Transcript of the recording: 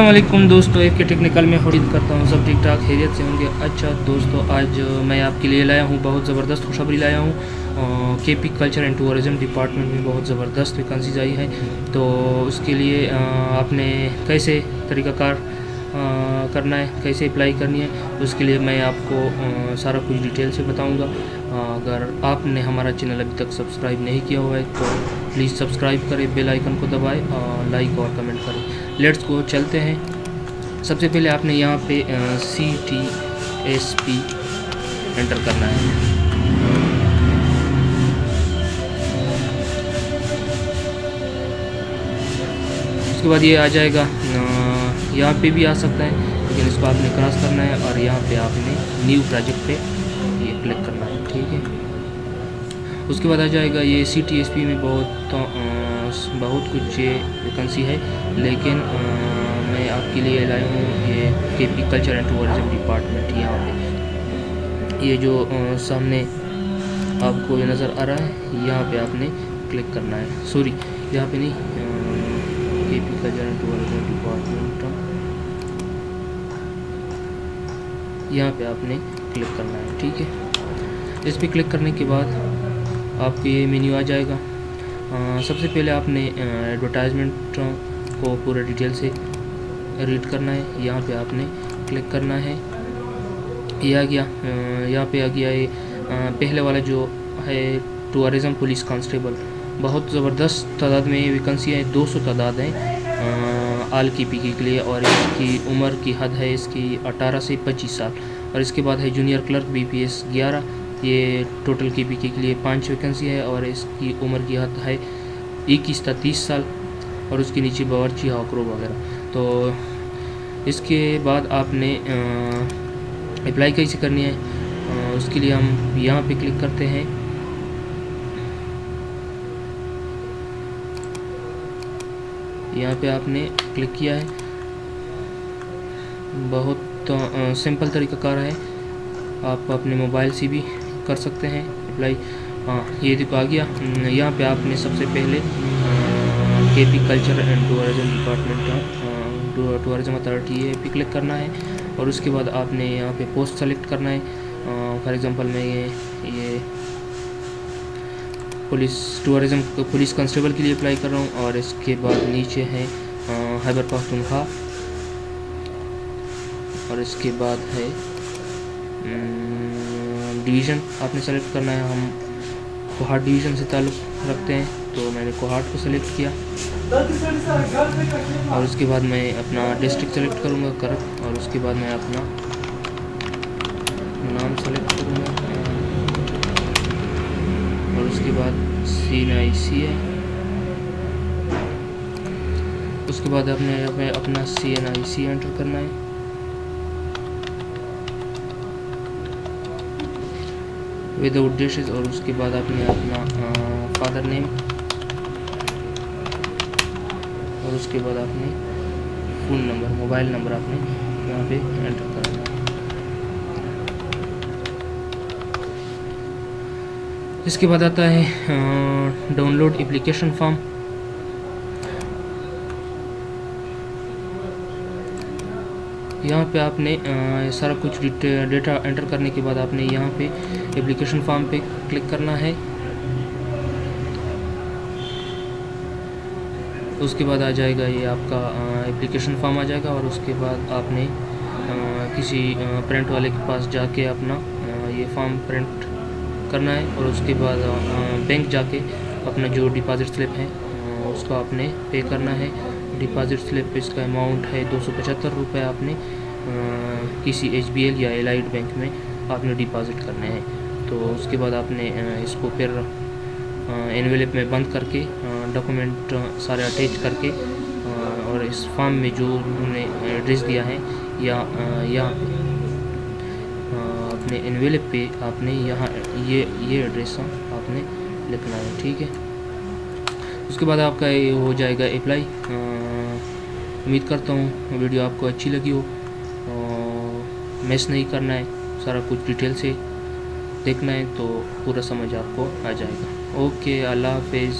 वालेकुम दोस्तों, एक के टेक्निकल में उम्मीद करता हूँ सब ठीक ठाक खैरियत से होंगे। अच्छा दोस्तों, आज मैं आपके लिए लाया हूँ बहुत ज़बरदस्त खुशखबरी लाया हूँ। K P culture and tourism department में बहुत ज़बरदस्त वैकेंसीज आई है। तो उसके लिए आपने कैसे तरीक़ाकार करना है, कैसे अप्लाई करनी है, उसके लिए मैं आपको सारा कुछ डिटेल से बताऊँगा। अगर आपने हमारा चैनल अभी तक सब्सक्राइब नहीं किया हुआ है तो प्लीज़ सब्सक्राइब करें बेल आइकन को दबाएँ लाइक और कमेंट करें। लेट्स को चलते हैं। सबसे पहले आपने यहाँ पे C T S P enter करना है। उसके बाद ये आ जाएगा यहाँ पे भी आ सकता है, लेकिन इसको आपने क्रॉस करना है और यहाँ पे आपने न्यू प्रोजेक्ट पे ये क्लिक करना है, ठीक है। उसके बाद आ जाएगा ये सी टी एस पी में बहुत बहुत कुछ ये वैकेंसी है लेकिन आ, मैं आपके लिए लाया हूँ ये K P culture and tourism department यहाँ पे। ये जो आ, सामने आपको ये नज़र आ रहा है यहाँ पे आपने क्लिक करना है। सॉरी यहाँ पे नहीं K P culture and tourism department यहाँ पे आपने क्लिक करना है ठीक है? इस पर क्लिक करने के बाद आपको ये मेन्यू आ जाएगा। सबसे पहले आपने एडवर्टाइजमेंट को पूरा डिटेल से रीड करना है। यहाँ पे आपने क्लिक करना है। ये आ गया यहाँ पे आ गया ये पहले वाला जो है टूरिज़म पुलिस कांस्टेबल बहुत ज़बरदस्त तादाद में वैकेंसी है 200 तादाद हैं आल की पी के लिए और इसकी उम्र की हद है, इसकी 18 से 25 साल। और इसके बाद है junior clerk B P S ग्यारह। ये टोटल के पी के लिए पाँच वैकेंसी है और इसकी उम्र की हद है इक्कीस तक तीस साल और उसके नीचे बावरची हाकरो वगैरह। तो इसके बाद आपने अप्लाई कैसे करनी है? आ, उसके लिए हम यहाँ पे क्लिक करते हैं। यहाँ पे आपने क्लिक किया है। बहुत सिंपल तरीका कार है। आप अपने मोबाइल से भी कर सकते हैं। अप्लाई हाँ ये देखो, आ गया। यहाँ पे आपने सबसे पहले K P culture and tourism department का टूरिज़्म अथॉरिटी ये पे क्लिक करना है। और उसके बाद आपने यहाँ पे पोस्ट सेलेक्ट करना है। फॉर एग्जांपल मैं ये ये पुलिस टूरिज़म पुलिस कांस्टेबल के लिए अप्लाई कर रहा हूँ। और इसके बाद नीचे है हैबर पख्तूनख्वा और इसके बाद है डिवीज़न आपने सेलेक्ट करना है, हम कोहाट डिवीज़न से ताल्लुक़ रखते हैं तो मैंने कोहाट को सेलेक्ट किया। और उसके बाद मैं अपना डिस्ट्रिक्ट सेलेक्ट करूँगा करक और उसके बाद मैं अपना नाम सेलेक्ट करूँगा। और उसके बाद सी एन आई सी है। उसके बाद अपने अपना सी एन आई सी एंटर करना है। विदाउट डिशेज और उसके बाद आपने अपना फादर नेम और उसके बाद आपने फ़ोन नंबर मोबाइल नंबर आपने यहाँ पे एंटर करना इसके बाद आता है डाउनलोड एप्लीकेशन फॉर्म यहाँ पे आपने आ, सारा कुछ डेटा एंटर करने के बाद आपने यहाँ पे एप्लीकेशन फॉर्म पे क्लिक करना है। उसके बाद आ जाएगा ये आपका एप्लीकेशन फॉर्म आ जाएगा और उसके बाद आपने आ, किसी प्रिंट वाले के पास जाके अपना ये फॉर्म प्रिंट करना है और उसके बाद बैंक जाके अपना जो डिपॉज़िट स्लिप है उसको आपने पे करना है। डिपॉज़िट स्लिप इसका अमाउंट है दो सौ पचहत्तर रुपये आपने किसी एच बी एल या एलाइड बैंक में आपने डिपॉज़िट करना है। तो उसके बाद आपने इसको फिर एनवेलप में बंद करके डॉक्यूमेंट सारे अटैच करके और इस फॉर्म में जो उन्होंने एड्रेस दिया है, या या अपने एनवेलप पे आपने यहाँ, ये ये एड्रेस आपने लिखना है, ठीक है? उसके बाद आपका ये हो जाएगा अप्लाई उम्मीद करता हूँ वीडियो आपको अच्छी लगी हो। मिस नहीं करना है, सारा कुछ डिटेल से देखना है तो पूरा समझ आपको आ जाएगा। ओके अल्लाह हाफिज़।